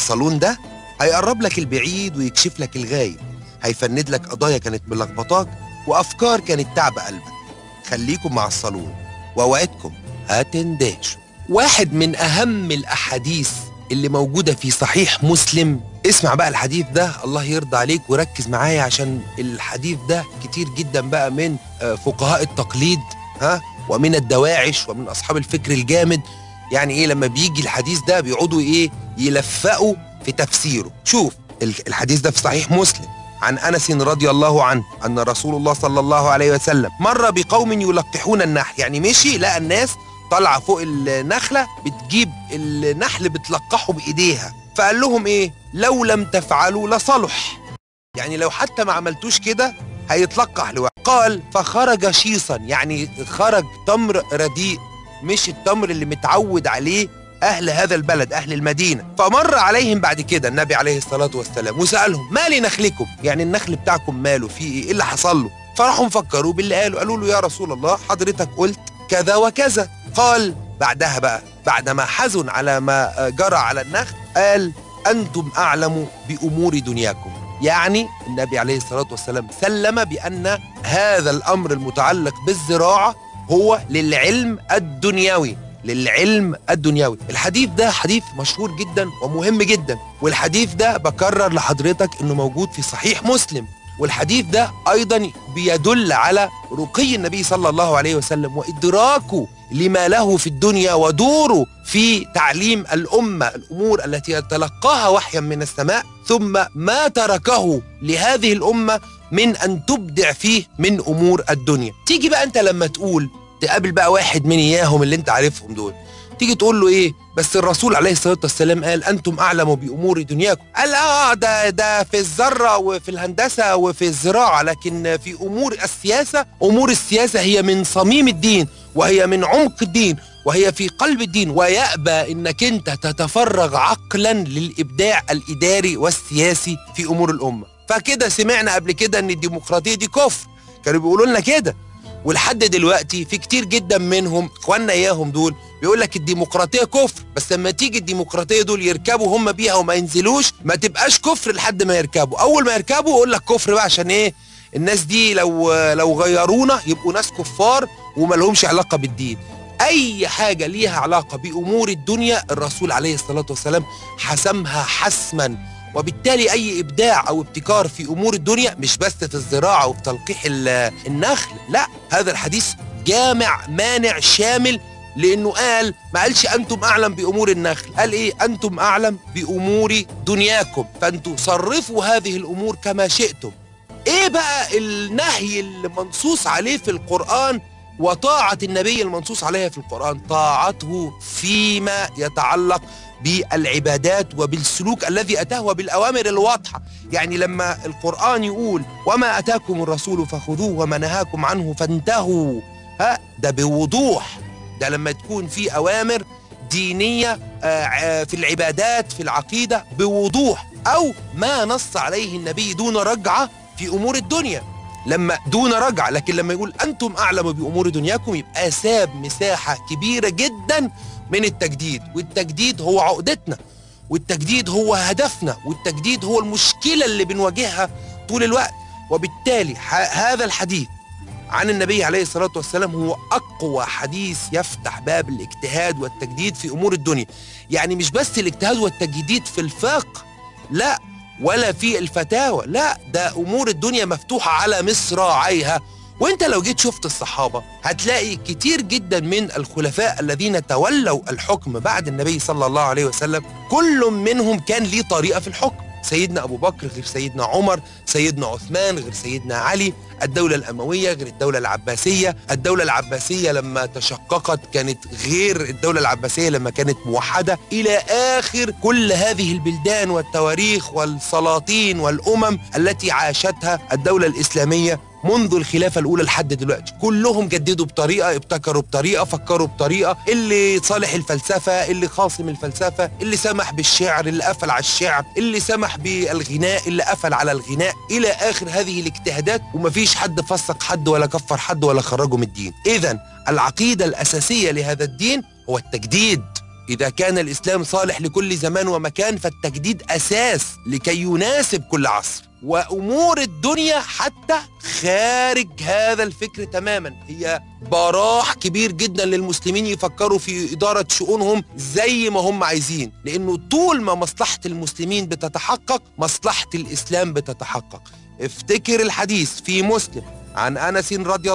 الصالون ده هيقرب لك البعيد ويكشف لك الغايب. هيفند لك قضايا كانت ملخبطاك وأفكار كانت تعب قلبك. خليكم مع الصالون. واوعدكم هتندهشوا واحد من أهم الأحاديث اللي موجودة في صحيح مسلم. اسمع بقى الحديث ده الله يرضى عليك وركز معايا عشان الحديث ده كتير جدا بقى من آه، فقهاء التقليد ها ومن الدواعش ومن أصحاب الفكر الجامد. يعني إيه لما بيجي الحديث ده بيقعدوا إيه يلفقوا في تفسيره. شوف ال- الحديث ده في صحيح مسلم عن أنس رضي الله عنه أن رسول الله صلى الله عليه وسلم مر بقوم يلقحون النحل. يعني مشي لقى الناس طالعة فوق النخلة بتجيب النحل بتلقحه بإيديها. فقال لهم إيه؟ لو لم تفعلوا لصلح. يعني لو حتى ما عملتوش كده هيتلقح لوحده. قال فخرج شيصا يعني خرج تمر رديء. مش التمر اللي متعود عليه أهل هذا البلد أهل المدينة. فمر عليهم بعد كده النبي عليه الصلاة والسلام وسألهم ما لنخلكم يعني النخل بتاعكم ماله؟ فيه إيه؟ اللي حصل له؟ فراحوا مفكروا باللي قالوا. قالوا له يا رسول الله حضرتك قلت كذا وكذا. قال بعدها بقى بعد ما حزن على ما جرى على النخل قال أنتم أعلم بأمور دنياكم. يعني النبي عليه الصلاة والسلام سلم بأن هذا الأمر المتعلق بالزراعة هو للعلم الدنيوي للعلم الدنيوي الحديث ده حديث مشهور جدا ومهم جدا والحديث ده بكرر لحضرتك إنه موجود في صحيح مسلم. والحديث ده أيضا بيدل على رقي النبي صلى الله عليه وسلم وادراكه لما له في الدنيا ودوره في تعليم الأمة الأمور التي يتلقاها وحيا من السماء ثم ما تركه لهذه الأمة من أن تبدع فيه من أمور الدنيا. تيجي بقى أنت لما تقول تقابل بقى واحد من إياهم اللي أنت عارفهم دول. تيجي تقول له إيه؟ بس الرسول عليه الصلاة والسلام قال أنتم أعلم بأمور دنياكم. قال آه ده ده في الذرة وفي الهندسة وفي الزراعة لكن في أمور السياسة أمور السياسة هي من صميم الدين وهي من عمق الدين وهي في قلب الدين. ويأبى إنك أنت تتفرغ عقلا للإبداع الإداري والسياسي في أمور الأمة. فكده سمعنا قبل كده إن الديمقراطية دي كفر. كانوا بيقولوا لنا كده. ولحد دلوقتي في كتير جدا منهم إخواننا إياهم دول بيقول لك الديمقراطية كفر. بس لما تيجي الديمقراطية دول يركبوا هم بيها وما ينزلوش ما تبقاش كفر لحد ما يركبوا. أول ما يركبوا يقول لك كفر بقى عشان إيه؟ الناس دي لو لو غيرونا يبقوا ناس كفار وما لهمش علاقة بالدين. أي حاجة ليها علاقة بأمور الدنيا الرسول عليه الصلاة والسلام حسمها حسما. وبالتالي أي إبداع أو ابتكار في أمور الدنيا مش بس في الزراعة وفي تلقيح ال- النخل لا هذا الحديث جامع مانع شامل لأنه قال ما قالش أنتم أعلم بأمور النخل. قال إيه؟ أنتم أعلم بأمور دنياكم. فانتم صرفوا هذه الأمور كما شئتم. إيه بقى النهي اللي منصوص عليه في القرآن وطاعة النبي المنصوص عليها في القرآن؟ طاعته فيما يتعلق بالعبادات وبالسلوك الذي أتاه وبالأوامر الواضحة. يعني لما القرآن يقول وما أتاكم الرسول فخذوه وما نهاكم عنه فانتهوا. ها ده بوضوح. ده لما تكون في أوامر دينية آه، آه، في العبادات في العقيدة بوضوح. أو ما نص عليه النبي دون رجعة في أمور الدنيا. لما دون رجعة لكن لما يقول أنتم أعلم بأمور دنياكم يبقى ساب مساحة كبيرة جدا من التجديد والتجديد هو عقدتنا والتجديد هو هدفنا والتجديد هو المشكلة اللي بنواجهها طول الوقت. وبالتالي هذا الحديث عن النبي عليه الصلاة والسلام هو أقوى حديث يفتح باب الاجتهاد والتجديد في أمور الدنيا. يعني مش بس الاجتهاد والتجديد في الفقه لا ولا في الفتاوى لا ده أمور الدنيا مفتوحة على مصراعيها وانت لو جيت شفت الصحابة هتلاقي كتير جدا من الخلفاء الذين تولوا الحكم بعد النبي صلى الله عليه وسلم كل منهم كان ليه طريقة في الحكم. سيدنا أبو بكر غير سيدنا عمر سيدنا عثمان غير سيدنا علي الدولة الأموية غير الدولة العباسية. الدولة العباسية لما تشققت كانت غير الدولة العباسية لما كانت موحدة. إلى آخر كل هذه البلدان والتواريخ والسلاطين والأمم التي عاشتها الدولة الإسلامية منذ الخلافة الأولى لحد دلوقتي. كلهم جددوا بطريقة ابتكروا بطريقة فكروا بطريقة. اللي صالح الفلسفة اللي خاصم الفلسفة اللي سمح بالشعر اللي قفل على الشعر اللي سمح بالغناء اللي قفل على الغناء. إلى آخر هذه الاجتهادات ومفيش حد فسق حد ولا كفر حد ولا خرجه من الدين. إذا العقيدة الأساسية لهذا الدين هو التجديد. إذا كان الإسلام صالح لكل زمان ومكان فالتجديد أساس لكي يناسب كل عصر. وأمور الدنيا حتى خارج هذا الفكر تماما. هي براح كبير جدا للمسلمين يفكروا في إدارة شؤونهم زي ما هم عايزين. لأنه طول ما مصلحة المسلمين بتتحقق مصلحة الإسلام بتتحقق. افتكر الحديث في مسلم عن أنس رضي